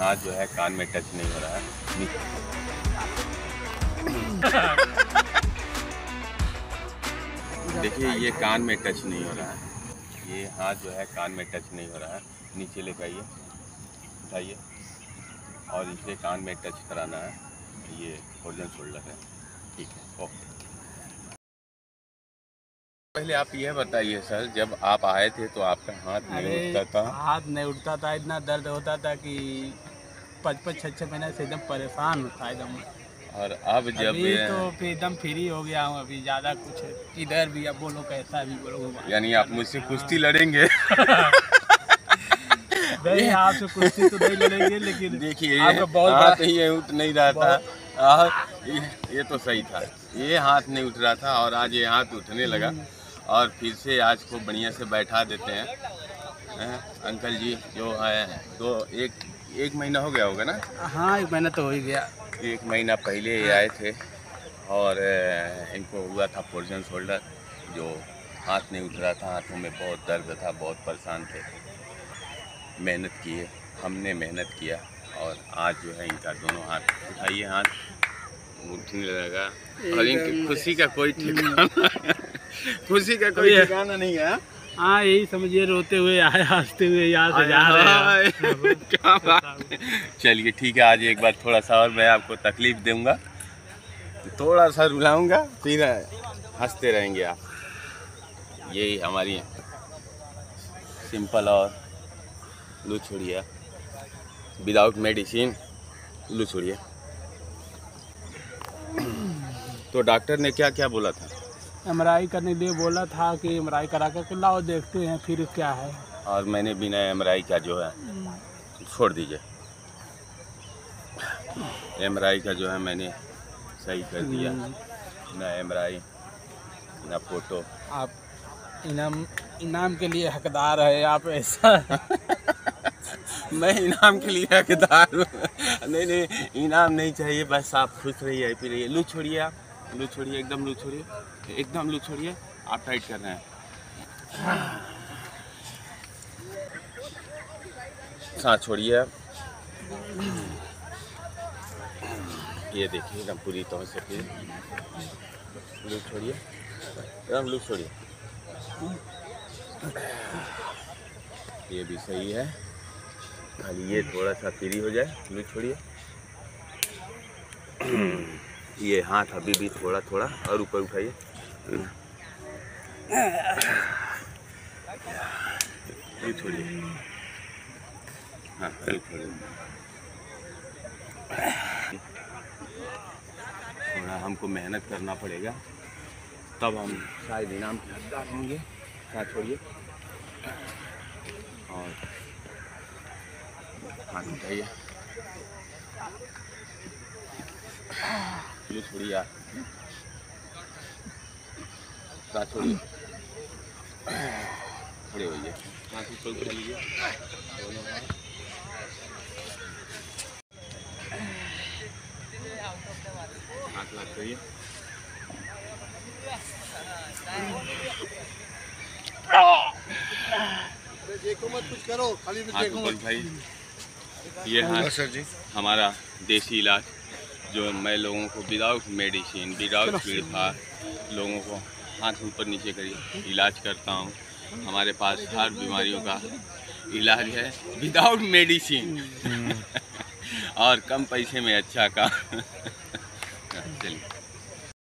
हाथ जो है कान में टच नहीं हो रहा है। देखिए ये कान में टच नहीं हो रहा है। ये हाथ जो है कान में टच नहीं हो रहा है। नीचे लेकर आइए उठाइए और इसे कान में टच कराना है। ये ओरिजिनल शोल्डर है। ठीक है ओके। पहले आप यह बताइए सर जब आप आए थे तो आपका हाथ नहीं उठता था? हाथ नहीं उठता था इतना दर्द होता था कि पाँच पाँच छः छः महीने से एकदम परेशान था एकदम। और अब जब अभी ये- तो फिर एकदम फ्री हो गया हूँ अभी ज़्यादा कुछ इधर भी अब बोलो कैसा भी बोलो। यानी आप मुझसे कुश्ती लड़ेंगे। नहीं आपसे कुश्ती तो नहीं लड़ेंगे लेकिन देखिए आपका बहुत हाथ बड़ा ये उठ नहीं रहा था। ये, ये तो सही था। ये हाथ नहीं उठ रहा था और आज ये हाथ उठने लगा। और फिर से आज को बढ़िया से बैठा देते हैं। हैं? अंकल जी जो है दो एक एक महीना हो गया होगा ना? हाँ एक महीना तो हो ही गया। एक महीना पहले ये आए थे और इनको हुआ था पोर्जन शोल्डर जो हाथ नहीं उठ रहा था हाथों में बहुत दर्द था बहुत परेशान थे। मेहनत किए हमने मेहनत किया और आज जो है इनका दोनों हाथ उठाइए हाथ। उठने लगा और इनकी खुशी का कोई ठिकाना खुशी का कोई ठिकाना नहीं है? हाँ यही समझिए रोते हुए आए हँसते हुए यहाँ से जा रहे हैं। क्या बात चलिए ठीक है आज एक बार थोड़ा सा और मैं आपको तकलीफ़ दूँगा। थोड़ा सा रुलाऊँगा फिर हँसते रहेंगे आप। यही हमारी सिंपल और लुछुड़िया। Without medicine लुछुड़िया। तो डॉक्टर ने क्या क्या बोला था? एम करने के लिए बोला था कि एम करा कर लाओ देखते हैं फिर क्या है। और मैंने बिना एम का जो है छोड़ दीजिए एम का जो है मैंने सही कर दिया। ना एम ना फ़ोटो। आप इनाम इनाम के लिए हकदार है आप ऐसा मैं इनाम के लिए हकदार हूँ। नहीं नहीं इनाम नहीं चाहिए बस आप खुश रहिए फिर रहिए। लू छोड़िए आप। लू छोड़िए एकदम लू छोड़िए एकदम लू छोड़िए आप टाइट कर रहे हैं। सांस छोड़िए ये देखिए, एकदम पूरी तरह से फिर लू छोड़िए। एकदम लू छोड़िए। ये भी सही है। खाली ये थोड़ा सा फ्री हो जाए लू छोड़िए। ये हाथ अभी भी थोड़ा थोड़ा, और ऊपर उठाइए। हाँ थोड़ा। हमको मेहनत करना पड़ेगा। तब हम शायद इनाम के हकदार होंगे। हाथ छोड़िए। और हाथ उठाइए। ये छोड़िए आप हाथ छोड़िए खड़े होइए हाथ ऊपर उठा लीजिए हाथ हाथ लाग करिए देखो मत कुछ करो खाली हाथ ऊपर भाई। ये है सर जी। हमारा देसी इलाज जो मैं लोगों को विदाउट मेडिसिन विदाउट पीड़िता लोगों को हाथ ऊपर नीचे करिए इलाज करता हूँ। हमारे पास हर बीमारियों का इलाज है विदाउट मेडिसिन और कम पैसे में अच्छा काम।